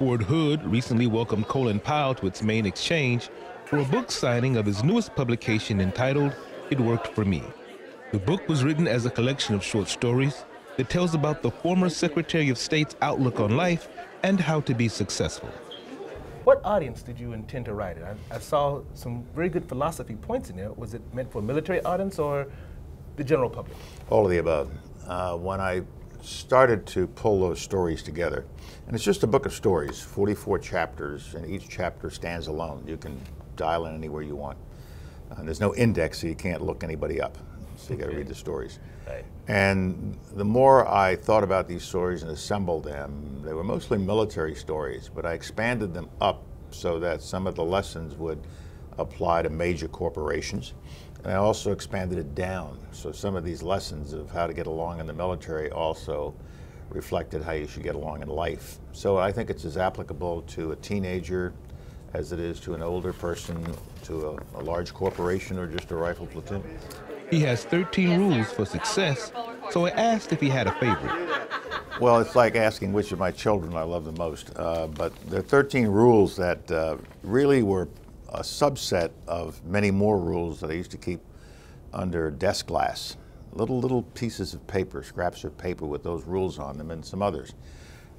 Fort Hood recently welcomed Colin Powell to its main exchange for a book signing of his newest publication entitled It Worked for Me. The book was written as a collection of short stories that tells about the former Secretary of State's outlook on life and how to be successful. What audience did you intend to write it? I, I saw some very good philosophy points in there. Was it meant for a military audience or the general public? All of the above. Uh, when I started to pull those stories together, and it's just a book of stories, 44 chapters, and each chapter stands alone. You can dial in anywhere you want. Uh, there's no index, so you can't look anybody up. So you got to read the stories. Right. And the more I thought about these stories and assembled them, they were mostly military stories, but I expanded them up so that some of the lessons would apply to major corporations. And I also expanded it down. So some of these lessons of how to get along in the military also reflected how you should get along in life. So I think it's as applicable to a teenager as it is to an older person, to a, a large corporation, or just a rifle platoon. He has 13 rules for success, so I asked if he had a favorite. Well, it's like asking which of my children I love the most. Uh, but there are 13 rules that uh, really were a subset of many more rules that I used to keep under desk glass. Little, little pieces of paper, scraps of paper with those rules on them and some others.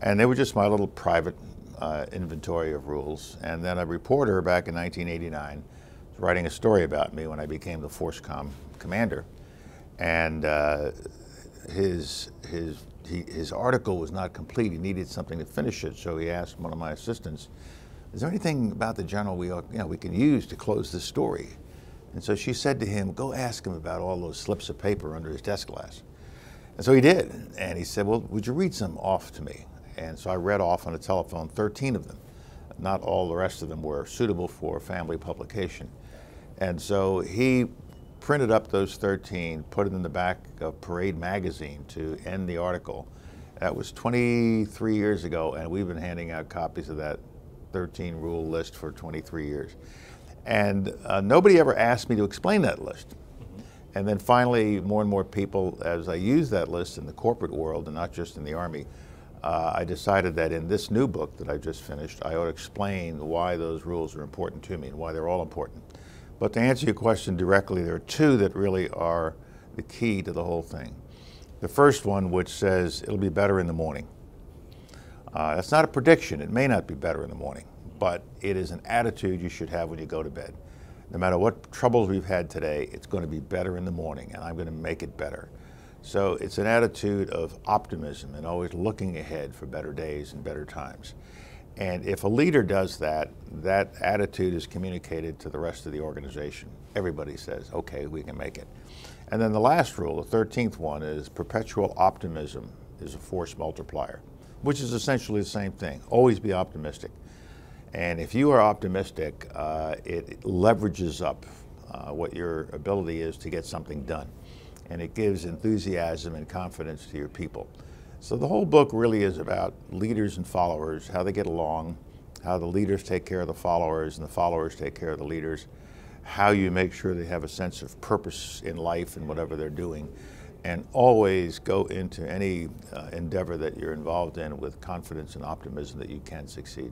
And they were just my little private uh, inventory of rules. And then a reporter back in 1989 was writing a story about me when I became the FORSCOM commander. And uh, his, his, he, his article was not complete. He needed something to finish it. So he asked one of my assistants, is there anything about the journal we, you know, we can use to close this story? And so she said to him, go ask him about all those slips of paper under his desk glass. And so he did. And he said, well, would you read some off to me? And so I read off on the telephone 13 of them. Not all the rest of them were suitable for family publication. And so he printed up those 13, put it in the back of Parade magazine to end the article. That was 23 years ago, and we've been handing out copies of that 13 rule list for 23 years. And uh, nobody ever asked me to explain that list. Mm-hmm. And then finally, more and more people, as I use that list in the corporate world and not just in the Army, uh, I decided that in this new book that I just finished, I ought to explain why those rules are important to me and why they're all important. But to answer your question directly, there are two that really are the key to the whole thing. The first one, which says it'll be better in the morning. Uh, that's not a prediction. It may not be better in the morning, but it is an attitude you should have when you go to bed. No matter what troubles we've had today, it's going to be better in the morning, and I'm going to make it better. So it's an attitude of optimism and always looking ahead for better days and better times. And if a leader does that, that attitude is communicated to the rest of the organization. Everybody says, okay, we can make it. And then the last rule, the 13th one, is perpetual optimism is a force multiplier which is essentially the same thing. Always be optimistic. And if you are optimistic, uh, it, leverages up uh, what your ability is to get something done. And it gives enthusiasm and confidence to your people. So the whole book really is about leaders and followers, how they get along, how the leaders take care of the followers and the followers take care of the leaders, how you make sure they have a sense of purpose in life and whatever they're doing and always go into any uh, endeavor that you're involved in with confidence and optimism that you can succeed.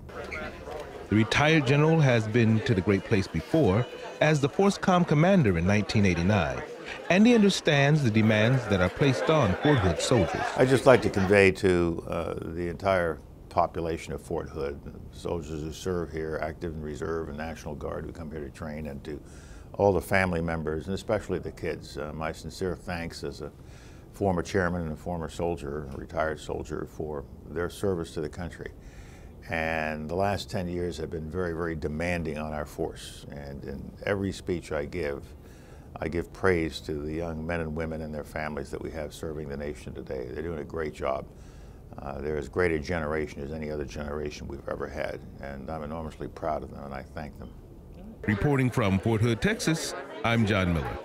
The retired general has been to the great place before as the Force FORSCOM commander in 1989, and he understands the demands that are placed on Fort Hood soldiers. I'd just like to convey to uh, the entire population of Fort Hood, soldiers who serve here, active and reserve and National Guard who come here to train, and to all the family members, and especially the kids. Uh, my sincere thanks as a former chairman and a former soldier, a retired soldier, for their service to the country. And the last 10 years have been very, very demanding on our force. And in every speech I give, I give praise to the young men and women and their families that we have serving the nation today. They're doing a great job. Uh, they're as great a generation as any other generation we've ever had, and I'm enormously proud of them, and I thank them. Reporting from Fort Hood, Texas, I'm John Miller.